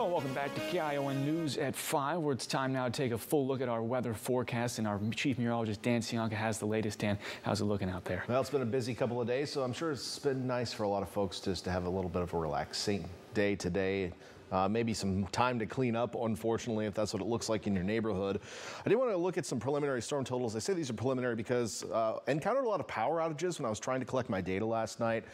Well, welcome back to KION News at 5, where it's time now to take a full look at our weather forecast. And our chief meteorologist, Dann Cianca, has the latest. Dann, how's it looking out there? Well, it's been a busy couple of days, so I'm sure it's been nice for a lot of folks just to have a little bit of a relaxing day today. Uh, maybe some time to clean up, unfortunately, if that's what it looks like in your neighborhood. I did want to look at some preliminary storm totals. I say these are preliminary because uh, encountered a lot of power outages when I was trying to collect my data last night.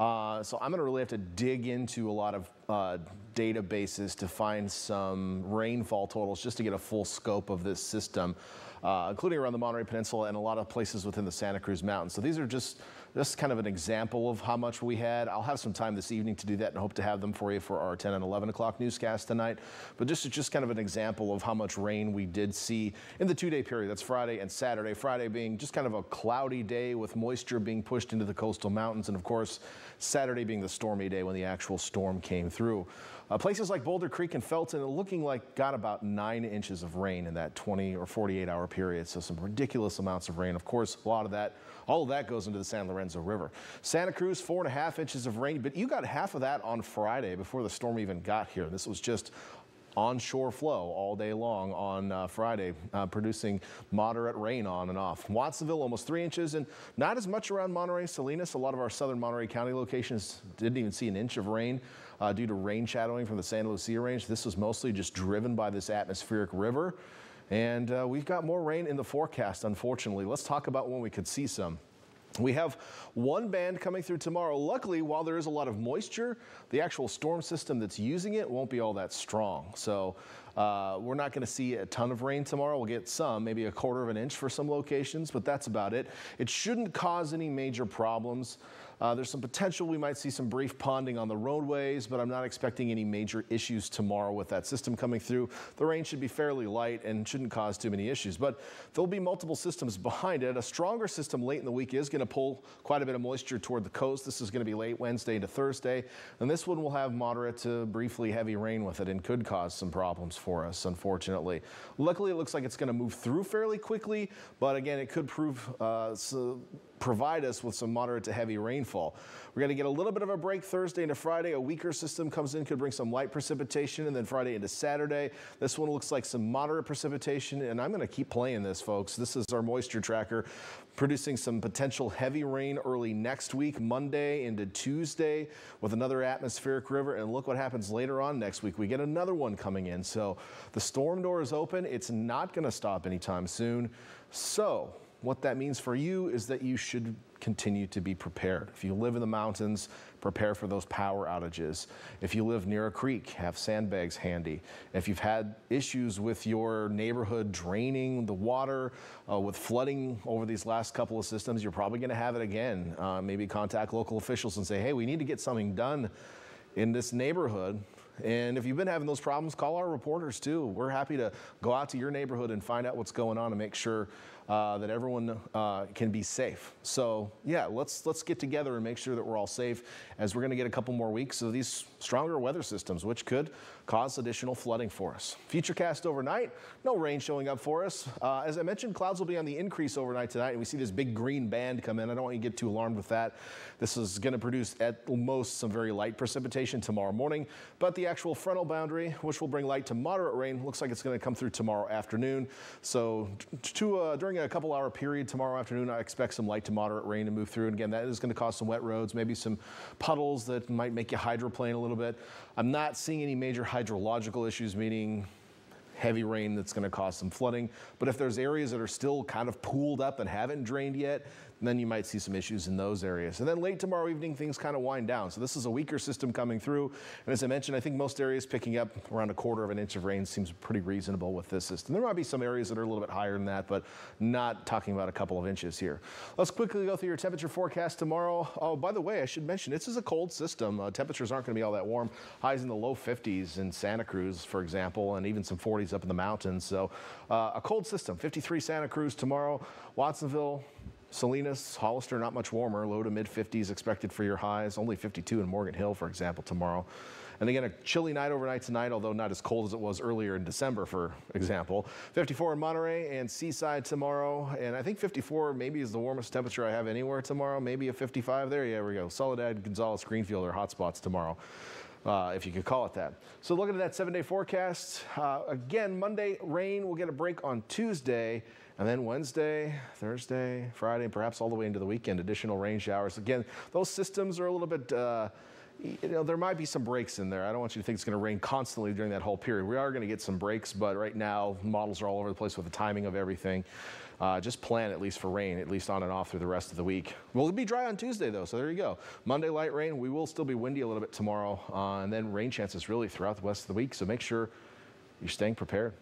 Uh, so I'm going to really have to dig into a lot of uh, databases to find some rainfall totals just to get a full scope of this system, uh, including around the Monterey Peninsula and a lot of places within the Santa Cruz Mountains. So these are just just kind of an example of how much we had. I'll have some time this evening to do that and hope to have them for you for our 10 and 11 o'clock newscast tonight. But just is just kind of an example of how much rain we did see in the two-day period. That's Friday and Saturday. Friday being just kind of a cloudy day with moisture being pushed into the coastal mountains, and of course Saturday being the stormy day when the actual storm came through. Uh, places like Boulder Creek and Felton looking like got about nine inches of rain in that 20 or 48 hour period. So some ridiculous amounts of rain. Of course, a lot of that, all of that goes into the San Lorenzo River. Santa Cruz, four and a half inches of rain, but you got half of that on Friday before the storm even got here. This was just onshore flow all day long on uh, Friday, uh, producing moderate rain on and off. Watsonville almost three inches and not as much around Monterey, Salinas. A lot of our southern Monterey County locations didn't even see an inch of rain uh, due to rain shadowing from the Santa Lucia range. This was mostly just driven by this atmospheric river. And uh, we've got more rain in the forecast, unfortunately. Let's talk about when we could see some. We have one band coming through tomorrow. Luckily, while there is a lot of moisture, the actual storm system that's using it won't be all that strong. So uh, we're not going to see a ton of rain tomorrow. We'll get some, maybe a quarter of an inch for some locations, but that's about it. It shouldn't cause any major problems. Uh, there's some potential we might see some brief ponding on the roadways, but I'm not expecting any major issues tomorrow with that system coming through. The rain should be fairly light and shouldn't cause too many issues, but there'll be multiple systems behind it. A stronger system late in the week is going to pull quite a bit of moisture toward the coast. This is going to be late Wednesday to Thursday, and this one will have moderate to briefly heavy rain with it and could cause some problems for us, unfortunately. Luckily, it looks like it's going to move through fairly quickly, but again, it could prove uh, provide us with some moderate to heavy rainfall. We're going to get a little bit of a break Thursday into Friday. A weaker system comes in, could bring some light precipitation, and then Friday into Saturday. This one looks like some moderate precipitation, and I'm going to keep playing this, folks. This is our moisture tracker producing some potential heavy rain early next week, Monday into Tuesday, with another atmospheric river. And look what happens later on next week. We get another one coming in. So the storm door is open. It's not going to stop anytime soon. So what that means for you is that you should continue to be prepared. If you live in the mountains, prepare for those power outages. If you live near a creek, have sandbags handy. If you've had issues with your neighborhood draining the water, uh, with flooding over these last couple of systems, you're probably going to have it again. Uh, maybe contact local officials and say, hey, we need to get something done in this neighborhood and if you've been having those problems, call our reporters too. We're happy to go out to your neighborhood and find out what's going on and make sure uh, that everyone uh, can be safe. So yeah, let's let's get together and make sure that we're all safe as we're going to get a couple more weeks of these stronger weather systems, which could cause additional flooding for us. Futurecast overnight, no rain showing up for us. Uh, as I mentioned, clouds will be on the increase overnight tonight, and we see this big green band come in. I don't want you to get too alarmed with that. This is going to produce at most some very light precipitation tomorrow morning, but the actual frontal boundary, which will bring light to moderate rain, looks like it's going to come through tomorrow afternoon. So to, uh, during a couple hour period tomorrow afternoon, I expect some light to moderate rain to move through. And again, that is going to cause some wet roads, maybe some puddles that might make you hydroplane a little bit. I'm not seeing any major hydrological issues, meaning heavy rain that's going to cause some flooding. But if there's areas that are still kind of pooled up and haven't drained yet, then you might see some issues in those areas. And then late tomorrow evening, things kind of wind down. So this is a weaker system coming through. And as I mentioned, I think most areas picking up around a quarter of an inch of rain seems pretty reasonable with this system. There might be some areas that are a little bit higher than that, but not talking about a couple of inches here. Let's quickly go through your temperature forecast tomorrow. Oh, by the way, I should mention, this is a cold system. Uh, temperatures aren't going to be all that warm. Highs in the low 50s in Santa Cruz, for example, and even some 40s up in the mountains. So uh, a cold system, 53 Santa Cruz tomorrow. Watsonville, Salinas, Hollister, not much warmer, low to mid 50s expected for your highs, only 52 in Morgan Hill, for example, tomorrow. And again, a chilly night overnight tonight, although not as cold as it was earlier in December, for example. 54 in Monterey and Seaside tomorrow. And I think 54 maybe is the warmest temperature I have anywhere tomorrow. Maybe a 55 there. Yeah, we go. Soledad, Gonzales, Greenfield are hot spots tomorrow. Uh, if you could call it that. So looking at that seven-day forecast, uh, again, Monday rain. We'll get a break on Tuesday. And then Wednesday, Thursday, Friday, and perhaps all the way into the weekend, additional rain showers. Again, those systems are a little bit, uh, you know, there might be some breaks in there. I don't want you to think it's going to rain constantly during that whole period. We are going to get some breaks, but right now, models are all over the place with the timing of everything. Uh, just plan at least for rain, at least on and off through the rest of the week. We'll be dry on Tuesday, though, so there you go. Monday, light rain. We will still be windy a little bit tomorrow, uh, and then rain chances really throughout the rest of the week, so make sure you're staying prepared.